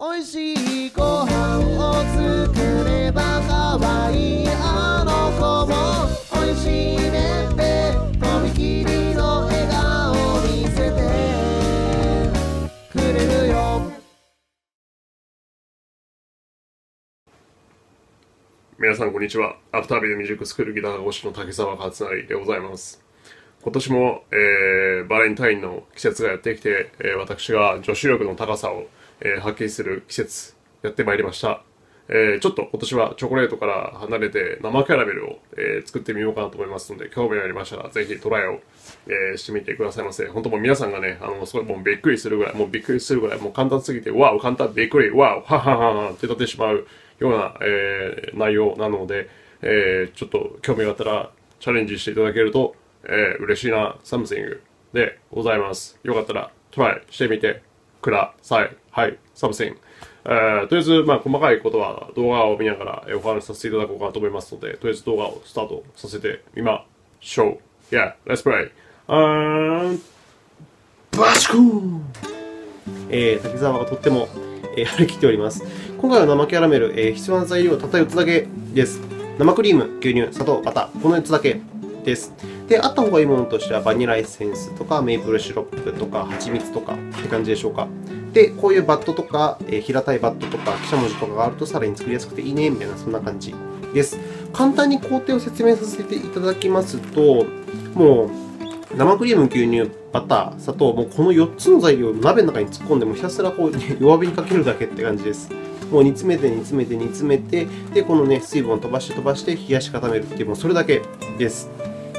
美味しいご飯を作れば可愛いあの子も美味しいねってとびきりの笑顔見せてくれるよ皆さん、こんにちは。アフタービーミュージックスクールギター講師の竹澤勝成でございます。今年も、えー、バレンタインの季節がやってきて、えー私が女子力の高さを、えー発揮する季節、やってまいりました。えーちょっと今年はチョコレートから離れて生キャラメルを、えー作ってみようかなと思いますので、興味がありましたらぜひトライを、えーしてみてくださいませ。本当もう皆さんがね、あの、すごいもうびっくりするぐらい、もうびっくりするぐらい、もう簡単すぎて、わお、簡単、びっくり、わお、はははっはって立ってしまうような、え内容なので、えちょっと興味があったらチャレンジしていただけると、えー嬉しいな、 something でございます。よかったらトライしてみてください。はい、 something。えーとりあえず、まあ、細かいことは動画を見ながらえーお話しさせていただこうかなと思いますので、とりあえず動画をスタートさせてみましょう。Yeah, let's play. あーバシコーンえー、滝沢がとっても、えー張り切っております。今回は生キャラメル、えー必要な材料はたった4つだけです。生クリーム、牛乳、砂糖、バター、この4つだけです。で、あった方がいいものとしては、バニラエッセンスとか、メープルシロップとか、蜂蜜とかって感じでしょうか。で、こういうバットとか、えー平たいバットとか、木しゃもじとかがあるとさらに作りやすくていいね、みたいな、そんな感じです。簡単に工程を説明させていただきますと、もう、生クリーム、牛乳、バター、砂糖、もうこの4つの材料を鍋の中に突っ込んで、もひたすらこう、ね、弱火にかけるだけって感じです。もう煮詰めて煮詰めて煮詰めて、で、このね、水分を飛ばして飛ばして冷やし固めるっていう、もうそれだけです。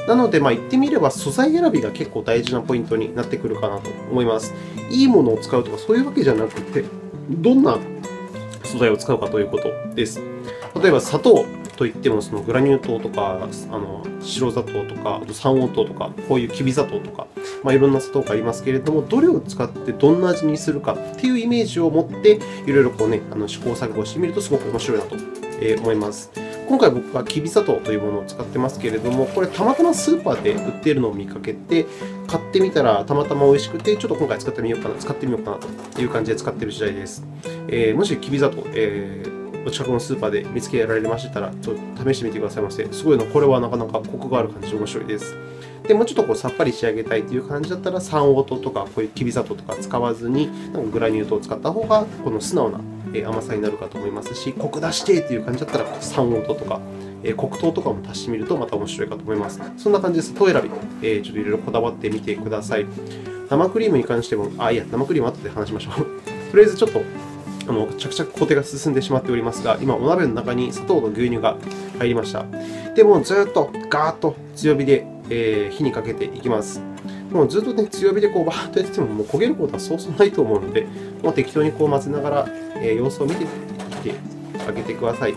なので、まあ、言ってみれば素材選びが結構大事なポイントになってくるかなと思います。いいものを使うとかそういうわけじゃなくて、どんな素材を使うかということです。例えば砂糖といっても、そのグラニュー糖とか、あの白砂糖とか、あと三黄糖とか、こういうきび砂糖とか、まあ、いろんな砂糖がありますけれども、どれを使ってどんな味にするかっていうイメージを持って、いろいろこう、ね、あの試行錯誤してみるとすごく面白いなと思います。今回僕はきび砂糖というものを使ってますけれども、これたまたまスーパーで売っているのを見かけて、買ってみたらたまたま美味しくて、ちょっと今回使ってみようかな、使ってみようかなという感じで使っている次第です。えーもしきび砂糖、えーお近くのスーパーで見つけられましたら、ちょっと試してみてくださいませ。すごいの、これはなかなかコクがある感じで面白いです。でもうちょっとこうさっぱり仕上げたいという感じだったら、三黄糖とかこういうきび砂糖とか使わずに、なんかグラニュー糖を使った方が、この素直な甘さになるかと思いますし、コク出してという感じだったら、三黄糖とか、え黒糖とかも足してみるとまた面白いかと思います。そんな感じで砂糖選び、えちょっといろいろこだわってみてください。生クリームに関しても、あ、いや、生クリーム後で話しましょう。とりあえずちょっと、あの着々工程が進んでしまっておりますが、今、お鍋の中に砂糖と牛乳が入りました。で、もずっとガーッと強火で、えー火にかけていきます。もうずっとね、強火でこうバーッとやってても、もう焦げることはそうそうないと思うので、もう適当にこう混ぜながら、えー様子を見ていってあげてください。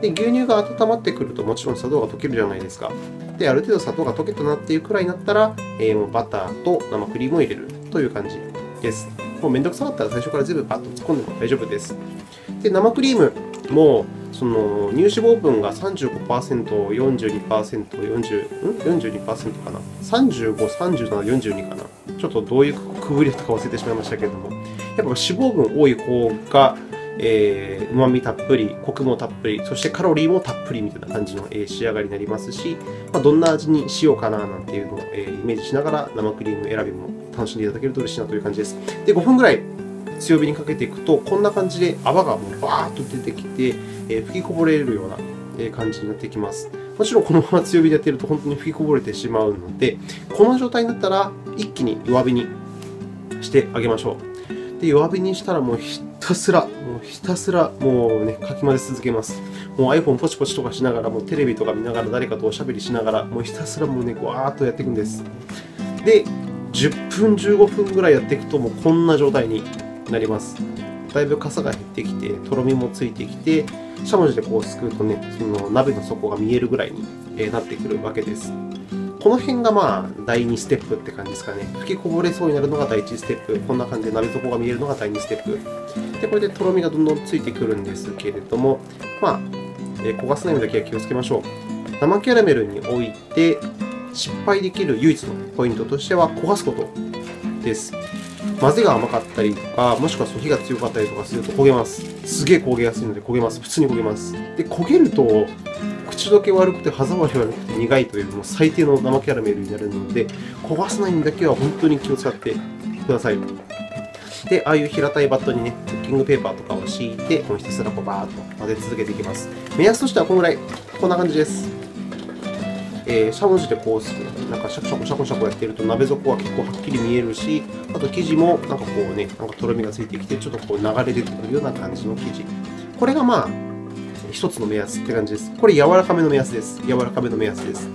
で、牛乳が温まってくると、もちろん砂糖が溶けるじゃないですか。で、ある程度砂糖が溶けたなっていうくらいになったら、えーもうバターと生クリームを入れるという感じです。もうめんどくさかったら最初から全部バッと突っ込んでも大丈夫です。で、生クリームも、その乳脂肪分が35%、42%、40ん？42%かな？35、37、42かな？ちょっとどういうくぐりだったか忘れてしまいましたけれども、やっぱ脂肪分多い方が、えー、うまみたっぷり、コクもたっぷり、そしてカロリーもたっぷりみたいな感じの、えー仕上がりになりますし、まあ、どんな味にしようかななんていうのを、えーイメージしながら生クリーム選びも楽しんでいただけると嬉しいなという感じです。で、5分ぐらい強火にかけていくと、こんな感じで泡がもうバーッと出てきて、えー吹きこぼれるような感じになってきます。もちろんこのまま強火でやっていると本当に吹きこぼれてしまうので、この状態になったら一気に弱火にしてあげましょう。で弱火にしたらもうひたすら、もうひたすらもうね、かき混ぜ続けます。もう iPhone ポチポチとかしながら、もうテレビとか見ながら誰かとおしゃべりしながら、もうひたすらもうね、わーっとやっていくんです。で、10分、15分ぐらいやっていくと、もうこんな状態になります。だいぶかさが減ってきて、とろみもついてきて、しゃもじでこうすくうとね、その鍋の底が見えるぐらいになってくるわけです。この辺がまあ第2ステップって感じですかね。吹きこぼれそうになるのが第1ステップ。こんな感じで鍋底が見えるのが第2ステップ。で、これでとろみがどんどんついてくるんですけれども、まあ、え焦がさないようにだけは気をつけましょう。生キャラメルにおいて失敗できる唯一のポイントとしては焦がすことです。混ぜが甘かったりとか、もしくは火が強かったりとかすると焦げます。すげえ焦げやすいので焦げます。普通に焦げます。で、焦げると、口どけ悪くて歯触り悪くて苦いというもう最低の生キャラメルになるので、焦がさないんだけは本当に気を使ってください。で、ああいう平たいバットにね、クッキングペーパーとかを敷いて、もうひたすらこうバーッと混ぜ続けていきます。目安としてはこのぐらい。こんな感じです。えー、しゃもじでこう、なんかシャコシャコシャコシャコやってると鍋底は結構はっきり見えるし、あと生地もなんかこうね、なんかとろみがついてきて、ちょっとこう流れ出てくるような感じの生地。これがまあ、一つの目安って感じです。これ柔らかめの目安です。柔らかめの目安です。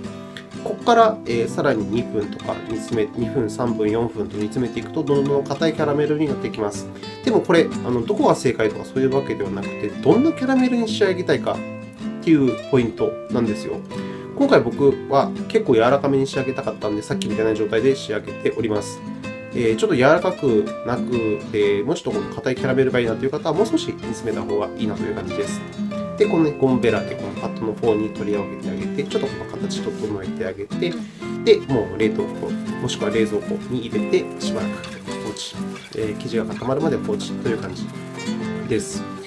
ここから、えー、さらに2分とか煮詰め、2分、3分、4分と煮詰めていくと、どんどん硬いキャラメルになっていきます。でもこれ、あのどこが正解とかそういうわけではなくて、どんなキャラメルに仕上げたいかっていうポイントなんですよ。今回僕は結構柔らかめに仕上げたかったんで、さっきみたいな状態で仕上げております。えー、ちょっと柔らかくなく、えー、もうちょっと硬いキャラメルがいいなという方は、もう少し煮詰めた方がいいなという感じです。で、このね、ゴムベラでこのパッドの方に取り上げてあげて、ちょっとこの形整えてあげて、で、もう冷凍庫、もしくは冷蔵庫に入れて、しばらく放置、えー、生地が固まるまで放置という感じです。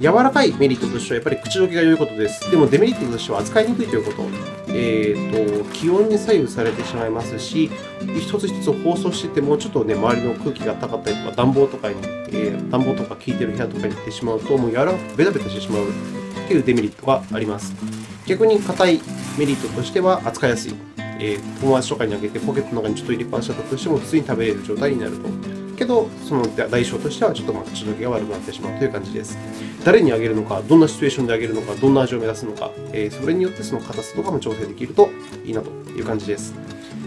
柔らかいメリットとしては、やっぱり口どけが良いことです。でもデメリットとしては扱いにくいということ。えーと、気温に左右されてしまいますし、一つ一つ包装してても、ちょっとね、周りの空気が高かったりとか、暖房とかに、えー、暖房とか効いてる部屋とかに行ってしまうと、もう柔らかくベタベタしてしまうというデメリットがあります。逆に硬いメリットとしては扱いやすい。えー、友達とかにあげてポケットの中にちょっと入れっぱなしだったとしても、普通に食べれる状態になると。けど、その代償としてはちょっとまあ口どけが悪くなってしまうという感じです。誰にあげるのか、どんなシチュエーションであげるのか、どんな味を目指すのか、えー、それによってその硬さとかも調整できるといいなという感じです。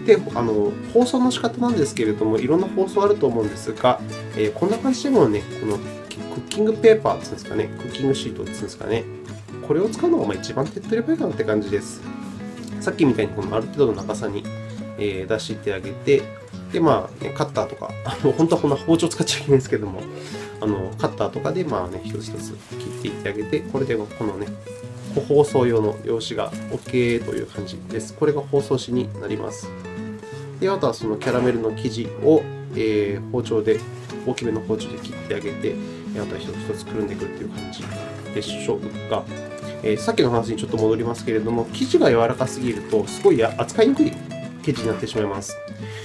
で、あの包装の仕方なんですけれども、いろんな包装あると思うんですが、えー、こんな感じでもね、このクッキングペーパーっていうんですかね、クッキングシートっていうんですかね、これを使うのがまあ一番手っ取り早いかなって感じです。さっきみたいにこのある程度の長さに、えー、出してあげて、で、まあ、ね、カッターとか、あの本当はこんな包丁使っちゃいけないんですけども、あのカッターとかで、まあね、一つ一つ切っていってあげて、これでこのね、個包装用の用紙が OK という感じです。これが包装紙になります。で、あとはそのキャラメルの生地を、えー、包丁で、大きめの包丁で切ってあげて、あとは一つ一つくるんでいくっていう感じでしょうが、えー、さっきの話にちょっと戻りますけれども、生地が柔らかすぎると、すごい扱いにくい生地になってしまいます。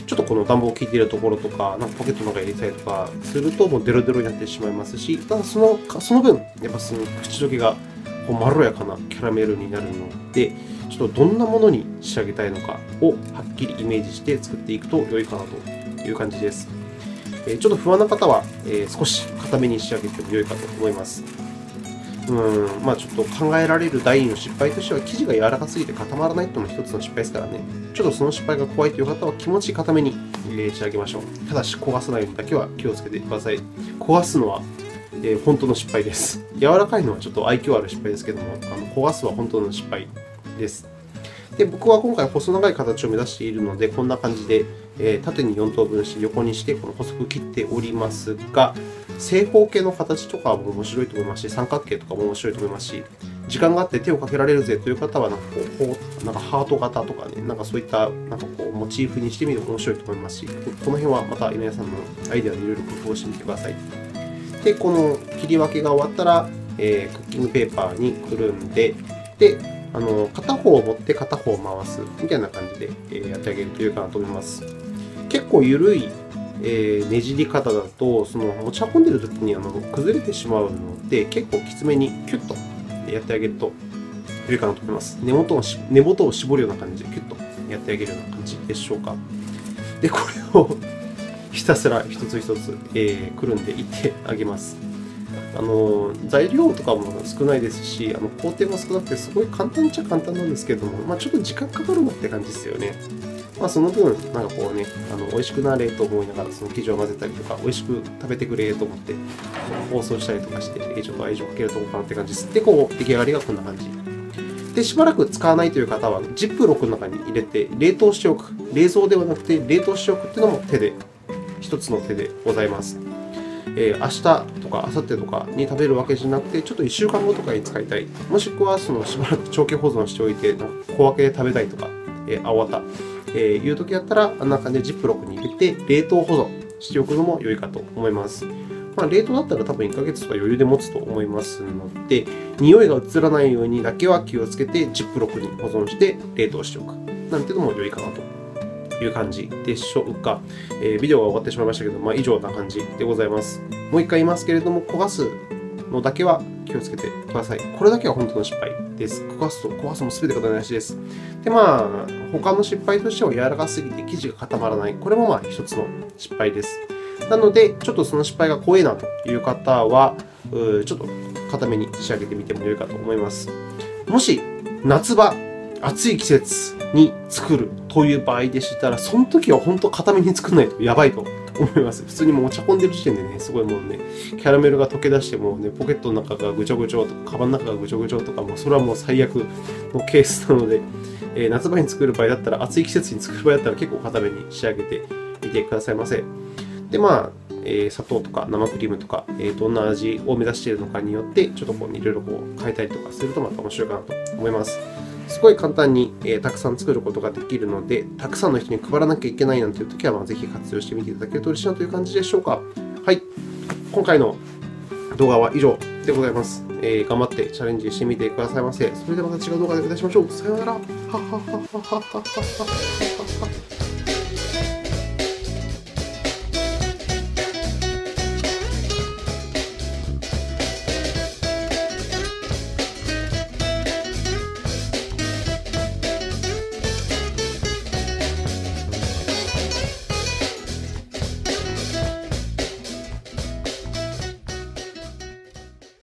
ちょっとこの暖房を効いているところとか、なんかポケットの中に入れたりとかすると、もうデロデロになってしまいますし、ただそのその分、やっぱその口どけがこうまろやかなキャラメルになるので、ちょっとどんなものに仕上げたいのかをはっきりイメージして作っていくと良いかなという感じです。え、ちょっと不安な方は、え、少し固めに仕上げても良いかと思います。うん、まあちょっと考えられる第2の失敗としては、生地が柔らかすぎて固まらないというのも一つの失敗ですからね。ちょっとその失敗が怖いという方は気持ち固めに仕上げましょう。ただし焦がさないようにだけは気をつけてください。焦がすのは、えー、本当の失敗です。柔らかいのはちょっと愛嬌ある失敗ですけども、あの焦がすは本当の失敗です。で僕は今回細長い形を目指しているので、こんな感じで、えー、縦に4等分して横にしてこの細く切っておりますが、正方形の形とかも面白いと思いますし、三角形とかも面白いと思いますし、時間があって手をかけられるぜという方は、なんかこう、なんかハート型とかね、なんかそういったなんかこうモチーフにしてみると面白いと思いますし、この辺はまた皆さんのアイデアでいろいろ工夫してみてください。で、この切り分けが終わったら、えー、クッキングペーパーにくるんで、で、あの片方を持って片方を回すみたいな感じで、え、やってあげるといいかなと思います。結構緩いえー、ねじり方だとその持ち運んでる時にあの崩れてしまうので結構きつめにキュッとやってあげると良いかなと思います。根元を根元を絞るような感じでキュッとやってあげるような感じでしょうか。でこれをひたすら一つ一つ、えー、くるんでいってあげます。あの材料とかも少ないですしあの工程も少なくてすごい簡単っちゃ簡単なんですけども、まあ、ちょっと時間かかるなって感じですよね。まあ、その分、なんかこうね、あの美味しくなれと思いながら、その生地を混ぜたりとか、美味しく食べてくれと思って、包装したりとかして、ちょっと愛情かけるとこかなって感じです。で、こう、出来上がりがこんな感じ。で、しばらく使わないという方は、ジップロックの中に入れて、冷凍しておく。冷蔵ではなくて、冷凍しておくっていうのも手で、一つの手でございます。えー、明日とか明後日とかに食べるわけじゃなくて、ちょっと1週間後とかに使いたい。もしくは、しばらく長期保存しておいて、小分けで食べたいとか、えー、青綿。えー、いう時だったら、あんな感じでジップロックに入れて、冷凍保存しておくのも良いかと思います。まあ、冷凍だったら多分1ヶ月とか余裕で持つと思いますので、匂いが移らないようにだけは気をつけて、ジップロックに保存して冷凍しておく。なんていうのも良いかなという感じでしょうか。えービデオが終わってしまいましたけど、まあ、以上な感じでございます。もう一回言いますけれども、焦がすのだけは気をつけてください。これだけは本当の失敗です。焦がすと、焦がすも全てがなしです。で、まあ、他の失敗としては柔らかすぎて生地が固まらない。これもまあ一つの失敗です。なので、ちょっとその失敗が怖いなという方は、うちょっと固めに仕上げてみても良いかと思います。もし、夏場、暑い季節に作るという場合でしたら、その時は本当固めに作らないとやばいと思います。普通にもうお茶込んでる時点でね、すごいもうね、キャラメルが溶け出してもうね、ポケットの中がぐちょぐちょとか、カバンの中がぐちょぐちょとか、もうそれはもう最悪のケースなので、えー夏場に作る場合だったら、暑い季節に作る場合だったら結構固めに仕上げてみてくださいませ。で、まあ、えー砂糖とか生クリームとか、えーどんな味を目指しているのかによって、ちょっとこういろいろこう変えたりとかするとまた面白いかなと思います。すごい簡単に、えーたくさん作ることができるので、たくさんの人に配らなきゃいけないなんていう時は、まあ、ぜひ活用してみていただけると嬉しいなという感じでしょうか。はい。今回の動画は以上でございます。えー頑張ってチャレンジしてみてくださいませ。それではまた違う動画でお会いしましょう。さようなら。